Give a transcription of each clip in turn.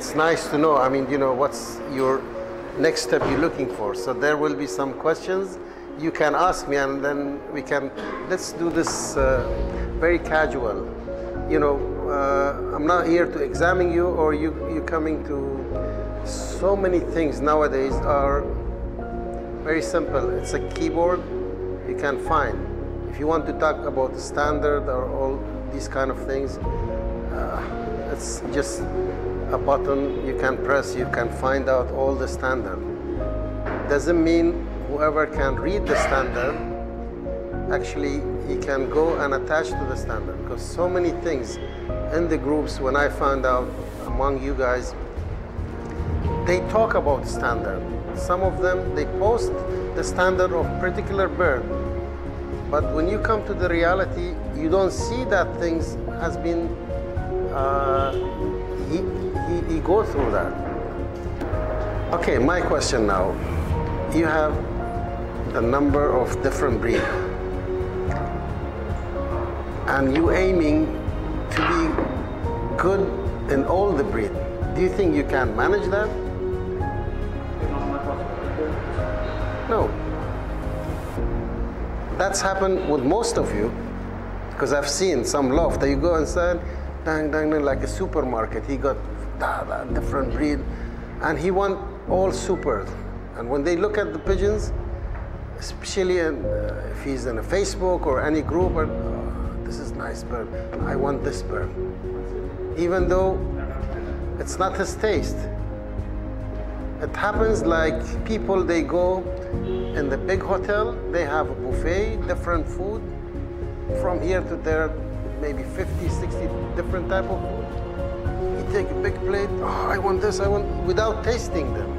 it's nice to know. I mean, you know, what's your next step you're looking for. So there will be some questions you can ask me, and then we can let's do this uh, very casual. You know, uh, I'm not here to examine you, or you you coming to. So many things nowadays are very simple. It's a keyboard you can find. If you want to talk about the standard or all these kind of things, uh, it's just a button you can press, you can find out all the standard. Doesn't mean whoever can read the standard, actually he can go and attach to the standard because so many things in the groups when I found out among you guys, they talk about standard. Some of them, they post the standard of particular bird. But when you come to the reality, you don't see that things has been, uh, he, he, he go through that. Okay, my question now. You have the number of different breed. And you aiming to be good in all the breed. Do you think you can manage that? No. That's happened with most of you, because I've seen some loft that you go inside, dang, dang, dang, like a supermarket. He got da, da, different breed, and he want all super. And when they look at the pigeons, especially in, uh, if he's in a Facebook or any group, oh, this is nice bird, I want this bird. Even though it's not his taste. It happens like people, they go in the big hotel, they have a buffet, different food, from here to there, maybe 50, 60 different type of food. You take a big plate, oh, I want this, I want, without tasting them.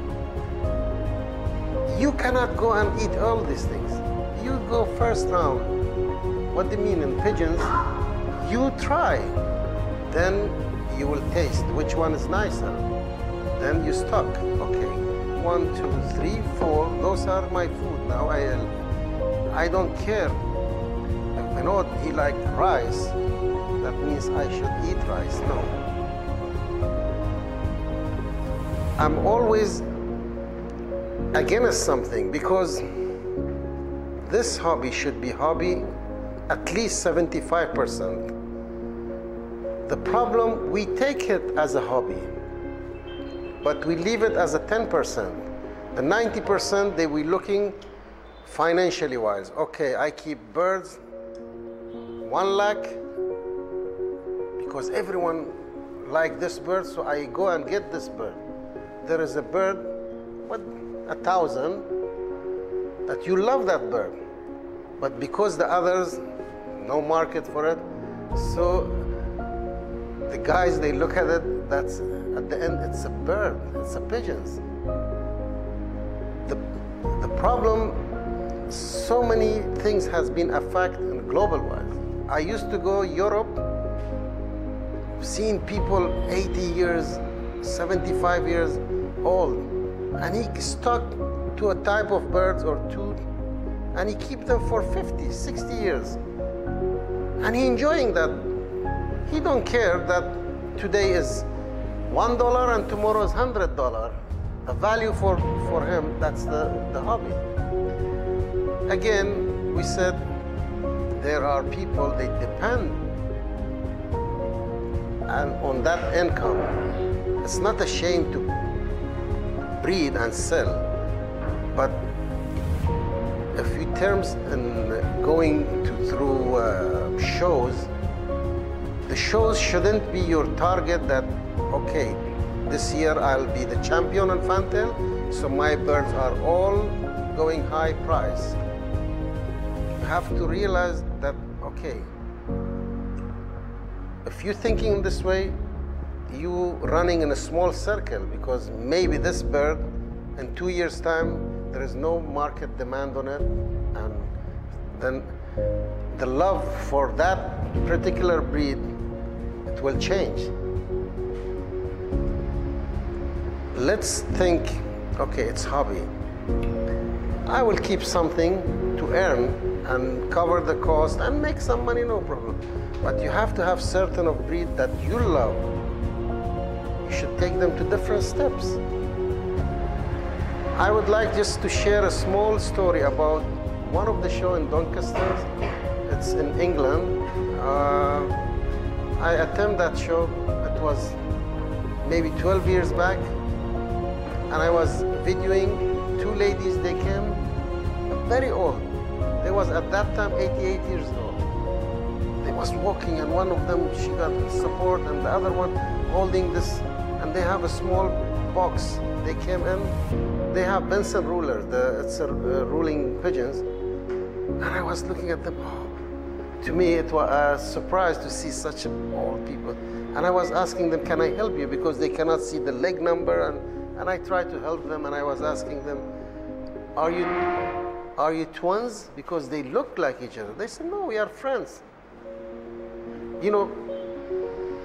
You cannot go and eat all these things. You go first round. What do you mean in pigeons? You try. Then you will taste which one is nicer. Then you stock. Okay, one, two, three, four. Those are my food. Now I, I don't care. Know he like rice. That means I should eat rice. No. I'm always against something because this hobby should be hobby at least 75%. The problem, we take it as a hobby, but we leave it as a 10%. The 90% they we looking financially wise. Okay, I keep birds one lakh because everyone like this bird, so I go and get this bird. There is a bird, what, a thousand, that you love that bird, but because the others, no market for it, so the guys they look at it. That's at the end, it's a bird, it's a pigeons. The the problem, so many things has been affected global wise. I used to go Europe, seeing people 80 years, 75 years old, and he stuck to a type of birds or two, and he keep them for 50, 60 years. And he enjoying that. He don't care that today is one dollar and tomorrow is hundred dollar. The value for, for him, that's the, the hobby. Again, we said there are people they depend and on that income. It's not a shame to breed and sell, but a few terms in going to, through uh, shows, the shows shouldn't be your target that, okay, this year I'll be the champion in fantail, so my birds are all going high price. You have to realize okay, if you're thinking this way, you running in a small circle because maybe this bird in two years time there is no market demand on it and then the love for that particular breed it will change. Let's think okay it's hobby. I will keep something to earn and cover the cost and make some money no problem but you have to have certain of breed that you love you should take them to different steps. I would like just to share a small story about one of the show in Doncaster. It's in England. Uh, I attend that show. It was maybe 12 years back, and I was videoing two ladies. They came very old. Was at that time 88 years old. They was walking, and one of them she got support, and the other one holding this, and they have a small box. They came in. They have Benson ruler. The, it's a, uh, ruling pigeons, and I was looking at them. Oh, to me, it was a surprise to see such old people. And I was asking them, can I help you? Because they cannot see the leg number. And, and I tried to help them. And I was asking them, are you, are you twins? Because they look like each other. They said, no, we are friends. You know,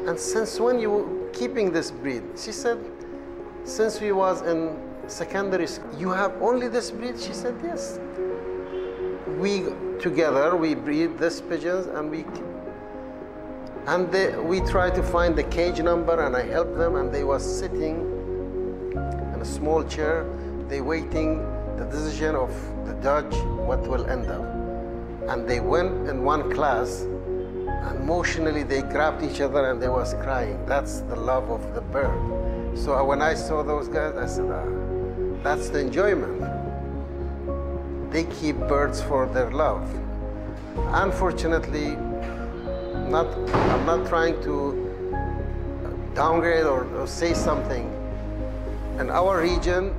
and since when you were keeping this breed? She said, since we was in secondary school. You have only this breed? She said, yes we together we breed these pigeons and we and they, we try to find the cage number and I help them and they was sitting in a small chair they waiting the decision of the judge what will end up and they went in one class emotionally they grabbed each other and they was crying that's the love of the bird so when I saw those guys I said ah, that's the enjoyment they keep birds for their love. Unfortunately, not, I'm not trying to downgrade or, or say something. In our region,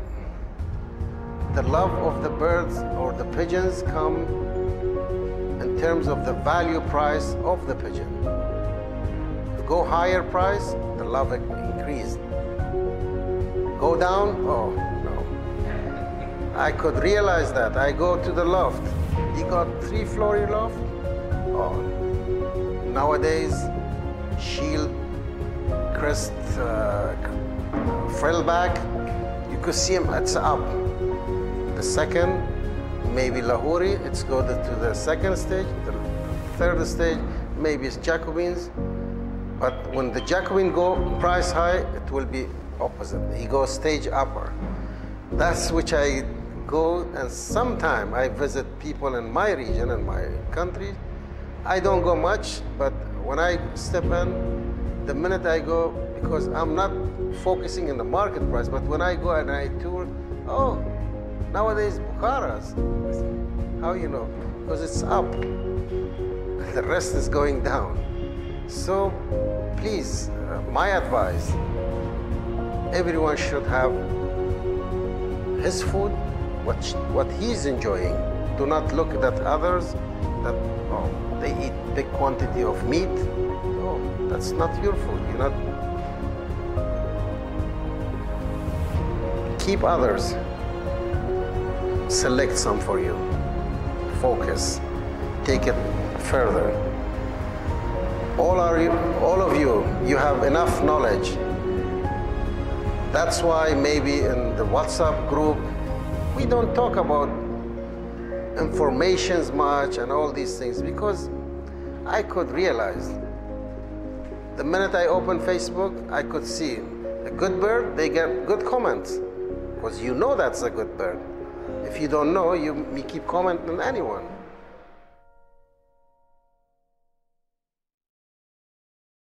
the love of the birds or the pigeons come in terms of the value price of the pigeon. Go higher price, the love increased. Go down, oh, no. I could realize that. I go to the loft. He got three floor loft. Oh, nowadays, shield, crest, uh, frill back, you could see him, it's up. The second, maybe Lahori, it's go to the second stage. The third stage, maybe it's Jacobins. But when the Jacobin go price high, it will be opposite. He goes stage upper. That's which I go and sometime I visit people in my region and my country. I don't go much, but when I step in, the minute I go, because I'm not focusing in the market price, but when I go and I tour, oh, nowadays Bukhara's. How you know? Because it's up. The rest is going down. So please, uh, my advice, everyone should have his food what, what he's enjoying. Do not look at others that oh, they eat big quantity of meat. Oh, that's not your food. You're not. Keep others. Select some for you. Focus. Take it further. All are all of you, you have enough knowledge. That's why maybe in the WhatsApp group we don't talk about informations much and all these things because I could realize the minute I open Facebook, I could see a good bird, they get good comments because you know that's a good bird. If you don't know, you, you keep commenting on anyone.